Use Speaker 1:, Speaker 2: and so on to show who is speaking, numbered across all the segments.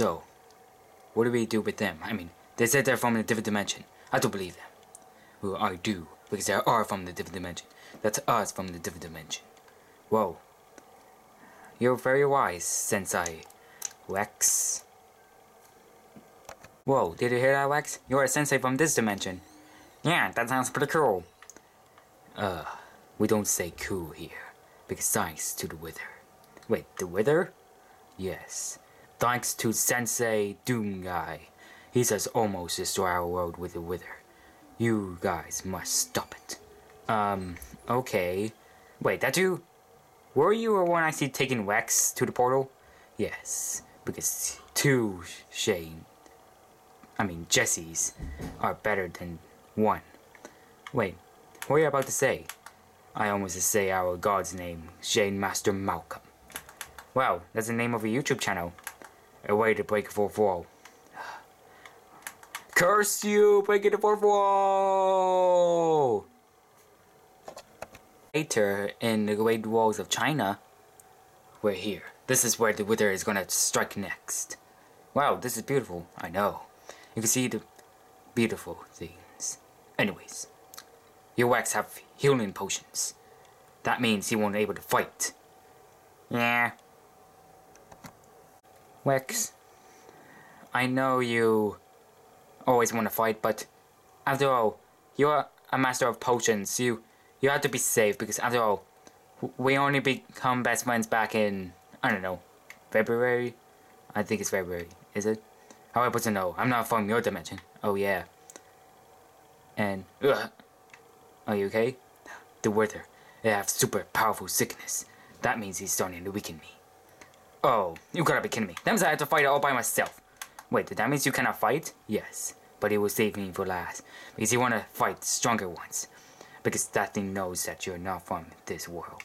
Speaker 1: So, what do we do with them? I mean, they said they're from a different dimension. I don't believe them. Well, I do, because they are from the different dimension. That's us from the different dimension. Whoa. You're very wise, Sensei. Wax. Whoa, did you hear that, Wax? You're a sensei from this dimension. Yeah, that sounds pretty cool. Uh, we don't say cool here, because thanks to the wither. Wait, the wither? Yes. Thanks to Sensei Doomguy. He says almost destroy our world with the wither. You guys must stop it. Um, okay. Wait, that you? Were you the one I see taking Wax to the portal? Yes, because two Shane, I mean Jessies, are better than one. Wait, what are you about to say? I almost say our god's name, Shane Master Malcolm. Wow, that's the name of a YouTube channel. A way to break a fourth wall. Curse you, breaking the fourth wall! Later, in the Great Walls of China, we're here. This is where the wither is gonna strike next. Wow, this is beautiful. I know. You can see the beautiful things. Anyways, your wax have healing potions. That means he won't be able to fight. Yeah. Wax, I know you always want to fight, but after all, you're a master of potions. You you have to be safe because after all, we only become best friends back in I don't know, February. I think it's February. Is it? How am I supposed to know? I'm not from your dimension. Oh yeah. And ugh. Are you okay? The wither. They have super powerful sickness. That means he's starting to weaken me. Oh, you gotta be kidding me. That means I have to fight it all by myself. Wait, that means you cannot fight? Yes, but he will save me for last. Because he wanna fight stronger ones. Because that thing knows that you're not from this world.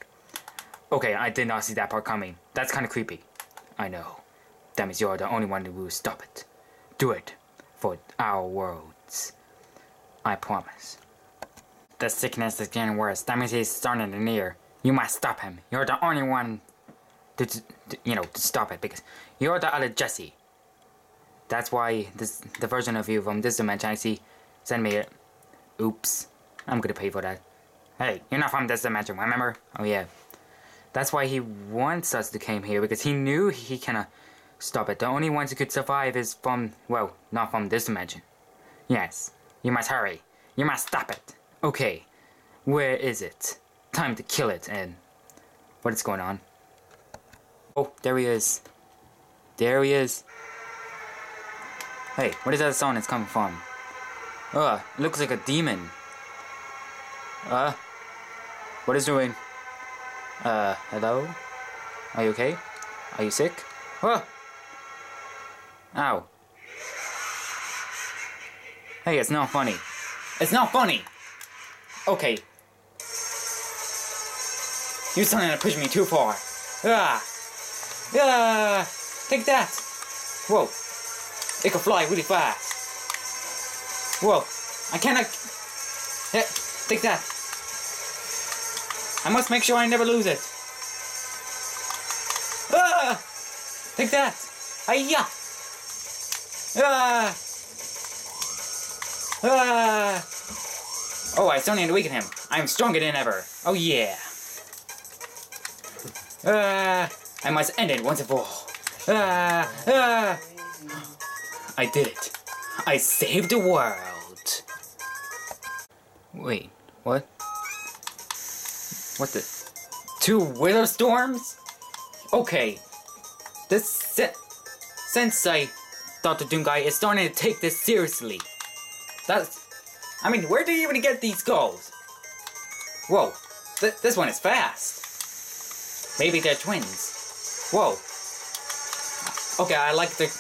Speaker 1: Okay, I did not see that part coming. That's kinda creepy. I know. That means you're the only one who will stop it. Do it. For our worlds. I promise. The sickness is getting worse. That means he's starting to near. You must stop him. You're the only one to, to, you know to stop it because you're the other Jesse. That's why this the version of you from this dimension I see send me it. Oops, I'm gonna pay for that. Hey, you're not from this dimension, remember? Oh yeah. That's why he wants us to come here because he knew he cannot stop it. The only ones who could survive is from well, not from this dimension. Yes, you must hurry. You must stop it. Okay, where is it? Time to kill it and what is going on? Oh, there he is. There he is. Hey, what is that sound it's coming from? Ugh, it looks like a demon. Uh, what is doing? Uh, hello? Are you okay? Are you sick? Oh! Ow. Hey, it's not funny. It's not funny! Okay. You're starting to push me too far. Ah! Ah! Take that! Whoa! It can fly really fast. Whoa! I cannot. Yeah, take that. I must make sure I never lose it. Ah! Take that! Hiya! Ah! Ah! Oh, I still need to weaken him. I am stronger than ever. Oh yeah. Ah! I must end it once and for all. Ah! Ah! I did it. I saved the world. Wait, what? What the? Two Wither Storms? Okay. This se Sensei, Dr. Doom is starting to take this seriously. That's... I mean, where do you even get these goals? Whoa. Th this one is fast. Maybe they're twins. Whoa. Okay, I like the...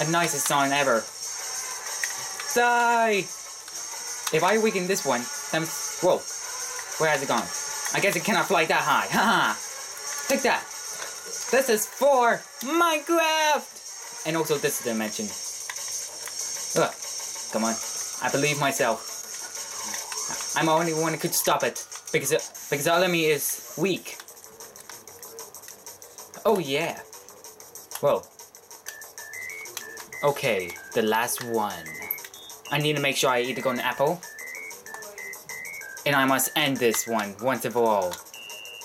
Speaker 1: A nicest song ever. Die! If I weaken this one, then... Whoa. Where has it gone? I guess it cannot fly that high. Haha! Take that! This is for Minecraft! And also this dimension. Ugh. Come on. I believe myself. I'm the only one who could stop it. Because, uh, because the enemy is weak. Oh yeah. Whoa. Okay, the last one. I need to make sure I eat the golden apple. And I must end this one once and for all.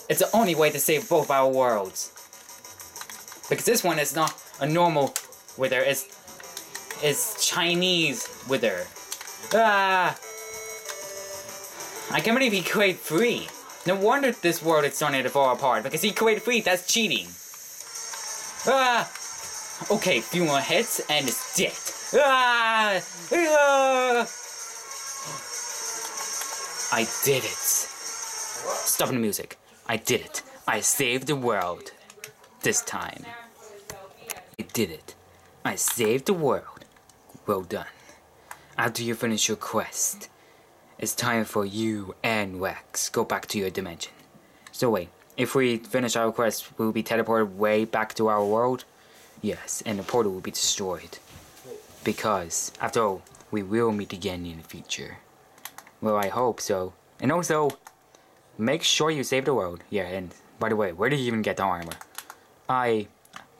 Speaker 1: It's the only way to save both our worlds. Because this one is not a normal wither, it's, it's Chinese wither. Ah! I can't believe he created free. No wonder this world is starting to fall apart, because he created free, that's cheating. Ah! Okay, few more hits, and it's dead. Ah! ah! I did it. Stop the music. I did it. I saved the world. This time. I did it. I saved the world. Well done. After you finish your quest, it's time for you and Wax go back to your dimension. So wait, if we finish our quest, we'll be teleported way back to our world? Yes, and the portal will be destroyed. Because, after all, we will meet again in the future. Well, I hope so. And also, make sure you save the world. Yeah, and by the way, where did you even get the armor? I...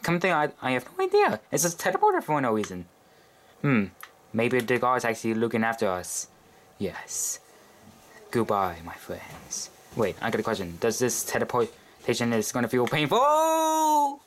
Speaker 1: Come think I, I have no idea. It's just teleported for no reason. Hmm, Maybe the god's actually looking after us. Yes. Goodbye, my friends. Wait, I got a question. Does this teleportation is gonna feel painful?